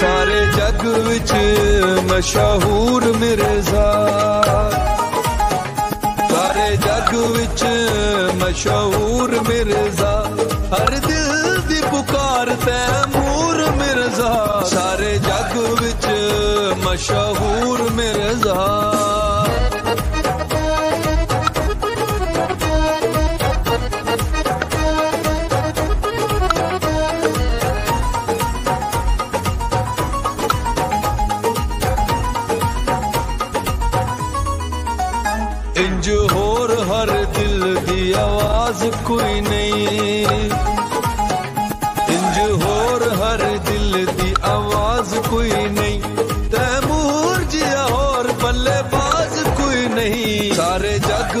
ਸਾਰੇ ਜੱਗ ਵਿੱਚ ਮਸ਼ਹੂਰ ਮਿਰਜ਼ਾ ਸਾਰੇ ਜੱਗ ਵਿੱਚ ਮਸ਼ਹੂਰ ਮਿਰਜ਼ਾ ਹਰ ਦਿਲ ਦੀ ਪੁਕਾਰ ਤੈਮੂਰ ਮਿਰਜ਼ਾ ਸਾਰੇ ਜੱਗ ਵਿੱਚ ਮਸ਼ਹੂਰ ਮਿਰਜ਼ਾ इंजोर हर दिल दी आवाज़ कोई नहीं। इंज होर हर दिल की आवाज़ कोई नहीं। तैमूर जिया और बल्लेबाज कोई नहीं। सारे जग